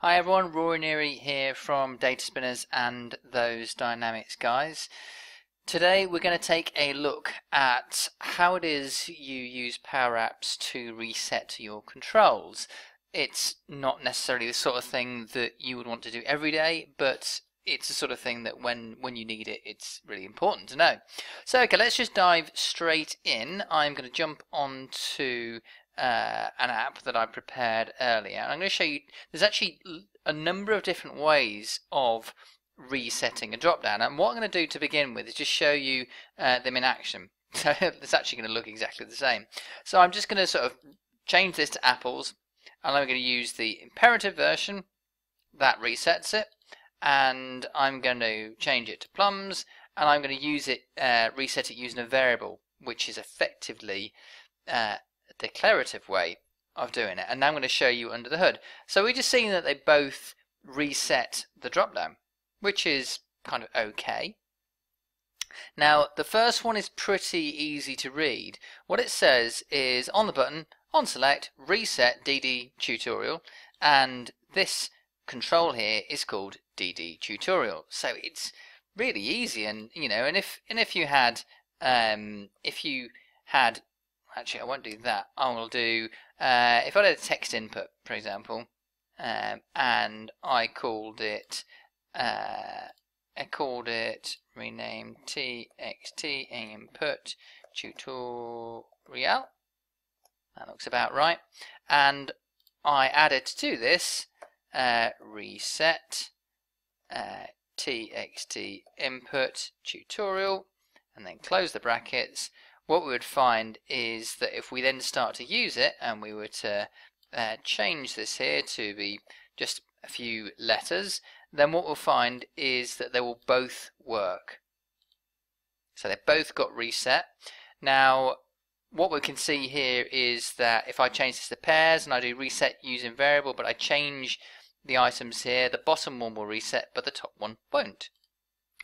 Hi everyone, Rory Neary here from Data Spinners and those Dynamics guys. Today we're going to take a look at how it is you use Power Apps to reset your controls. It's not necessarily the sort of thing that you would want to do every day, but it's the sort of thing that when, when you need it, it's really important to know. So okay, let's just dive straight in. I'm going to jump onto uh, an app that I prepared earlier. I'm going to show you, there's actually a number of different ways of resetting a drop down. And what I'm going to do to begin with is just show you uh, them in action. So it's actually going to look exactly the same. So I'm just going to sort of change this to apples and I'm going to use the imperative version that resets it and I'm going to change it to plums and I'm going to use it uh, reset it using a variable which is effectively uh, declarative way of doing it. And now I'm going to show you under the hood. So we're just seeing that they both reset the drop down, which is kind of okay. Now, the first one is pretty easy to read. What it says is on the button, on select, reset DD tutorial, and this control here is called DD tutorial. So it's really easy, and you know, and if and if you had, um, if you had actually I won't do that. I will do, uh, if I did a text input, for example, um, and I called it, uh, I called it rename txt input tutorial. That looks about right. And I added to this uh, reset uh, txt input tutorial and then close the brackets what we would find is that if we then start to use it and we were to uh, change this here to be just a few letters, then what we'll find is that they will both work. So they've both got reset. Now, what we can see here is that if I change this to pears and I do reset using variable, but I change the items here, the bottom one will reset, but the top one won't.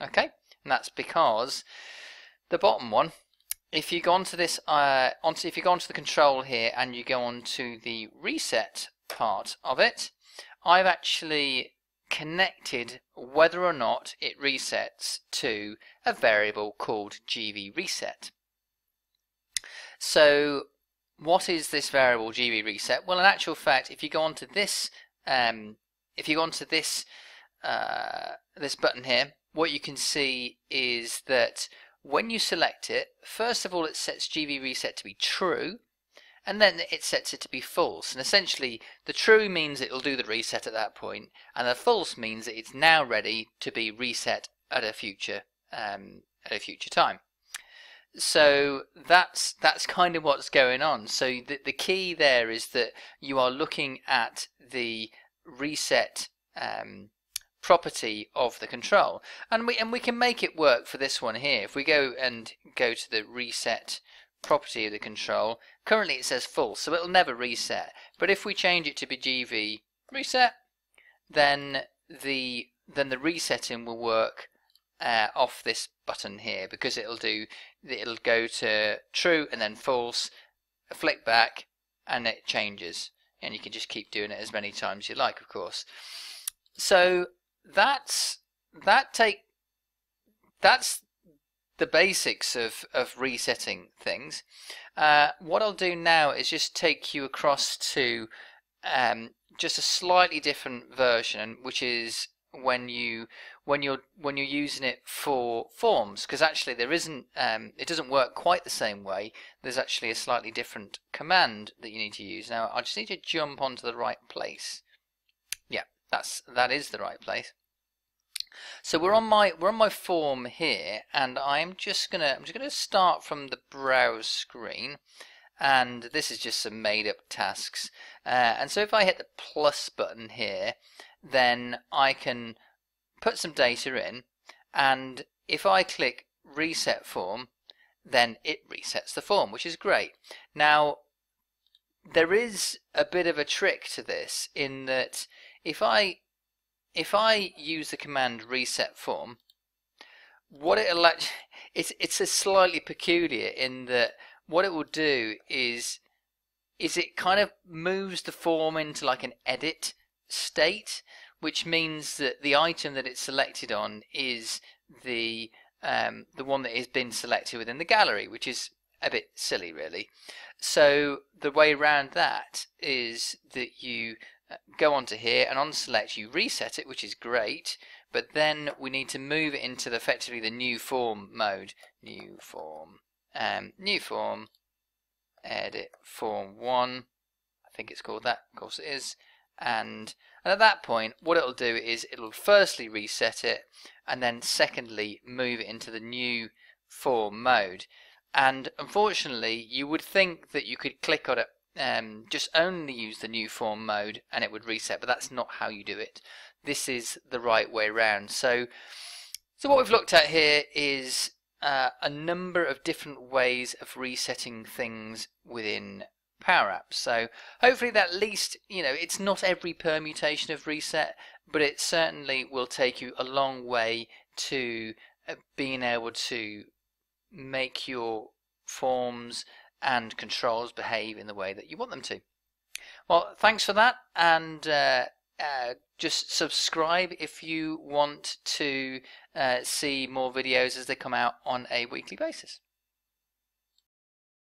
Okay, and that's because the bottom one if you go onto this, uh, onto if you go onto the control here and you go onto the reset part of it, I've actually connected whether or not it resets to a variable called gv reset. So what is this variable gv reset? Well, in actual fact, if you go onto this, um, if you go onto this, uh, this button here, what you can see is that when you select it, first of all it sets GV reset to be true, and then it sets it to be false. And essentially, the true means it will do the reset at that point, and the false means that it's now ready to be reset at a future um, at a future time. So that's that's kind of what's going on. So the the key there is that you are looking at the reset um, property of the control. And we and we can make it work for this one here. If we go and go to the reset property of the control currently it says false so it'll never reset. But if we change it to be GV reset then the then the resetting will work uh, off this button here because it'll do it'll go to true and then false flick back and it changes. And you can just keep doing it as many times as you like of course. So that's that take that's the basics of, of resetting things. Uh, what I'll do now is just take you across to um, just a slightly different version, which is when you when you're when you're using it for forms, because actually there isn't um, it doesn't work quite the same way. There's actually a slightly different command that you need to use. Now I just need to jump onto the right place. That's that is the right place. So we're on my we're on my form here, and I'm just gonna I'm just gonna start from the browse screen, and this is just some made up tasks. Uh, and so if I hit the plus button here, then I can put some data in, and if I click reset form, then it resets the form, which is great. Now there is a bit of a trick to this in that if I if I use the command reset form, what it'll actually, it's it's a slightly peculiar in that what it will do is is it kind of moves the form into like an edit state, which means that the item that it's selected on is the um, the one that has been selected within the gallery, which is a bit silly, really. So the way around that is that you uh, go onto here and on select you reset it, which is great, but then we need to move it into the, effectively the new form mode. New form, um, new form, edit form one. I think it's called that. Of course it is. And, and at that point, what it'll do is it'll firstly reset it, and then secondly move it into the new form mode. And unfortunately, you would think that you could click on it um, just only use the new form mode and it would reset, but that's not how you do it. This is the right way around. So, so what we've looked at here is uh, a number of different ways of resetting things within Power Apps. So hopefully that at least, you know, it's not every permutation of reset, but it certainly will take you a long way to uh, being able to make your forms and controls behave in the way that you want them to. Well, thanks for that, and uh, uh, just subscribe if you want to uh, see more videos as they come out on a weekly basis.